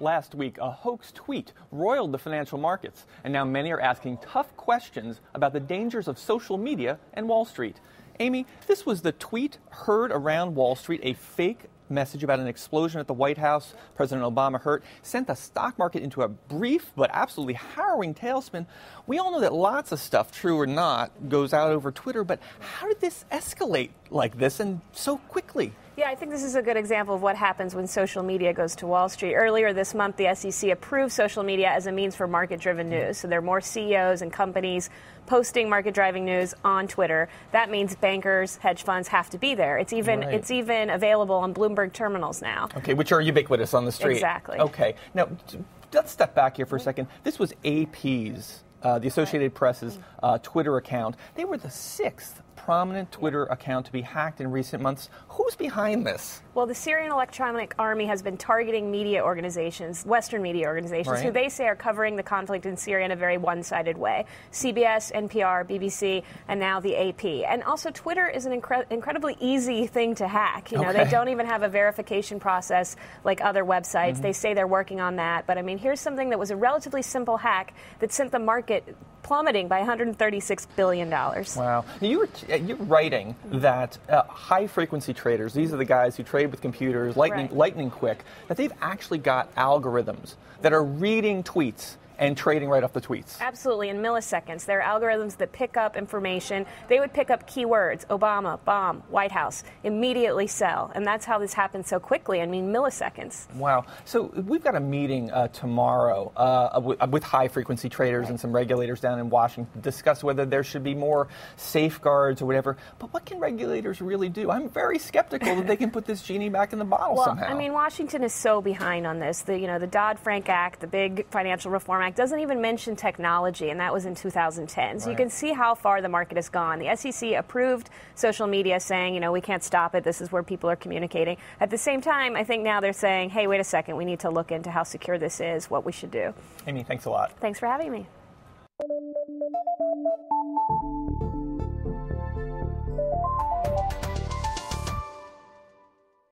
Last week, a hoax tweet roiled the financial markets, and now many are asking tough questions about the dangers of social media and Wall Street. Amy, this was the tweet heard around Wall Street, a fake message about an explosion at the White House, President Obama hurt, sent the stock market into a brief but absolutely harrowing tailspin. We all know that lots of stuff, true or not, goes out over Twitter, but how did this escalate like this and so quickly? Yeah, I think this is a good example of what happens when social media goes to Wall Street. Earlier this month, the SEC approved social media as a means for market driven mm-hmm. news. So there are more CEOs and companies posting market driving news on Twitter. That means bankers, hedge funds have to be there. It's even right. it's even available on Bloomberg terminals now. Okay, which are ubiquitous on the street. Exactly. Okay. Now, let's step back here for a mm-hmm. second. This was AP's uh, the Associated Press's uh, Twitter account. They were the sixth prominent Twitter account to be hacked in recent months. Who's behind this? Well, the Syrian Electronic Army has been targeting media organizations, Western media organizations, right. who they say are covering the conflict in Syria in a very one sided way. CBS, NPR, BBC, and now the AP. And also, Twitter is an incre- incredibly easy thing to hack. You know, okay. they don't even have a verification process like other websites. Mm-hmm. They say they're working on that. But I mean, here's something that was a relatively simple hack that sent the market plummeting by 136 billion dollars. Wow! You were you're writing that uh, high frequency traders, these are the guys who trade with computers, lightning right. lightning quick, that they've actually got algorithms that are reading tweets and trading right off the tweets. Absolutely, in milliseconds. There are algorithms that pick up information. They would pick up keywords Obama, bomb, White House, immediately sell. And that's how this happened so quickly. I mean, milliseconds. Wow. So we've got a meeting uh, tomorrow uh, with, with, high frequency traders right. and some regulators down in Washington to discuss whether there should be more safeguards or whatever. But what can regulators really do? I'm very skeptical that they can put this genie back in the bottle well, somehow. I mean, Washington is so behind on this. The, you know, the Dodd Frank Act, the big financial reform Act, doesn't even mention technology, and that was in 2010. So right. you can see how far the market has gone. The SEC approved social media saying, you know, we can't stop it. This is where people are communicating. At the same time, I think now they're saying, hey, wait a second, we need to look into how secure this is, what we should do. Amy, thanks a lot. Thanks for having me.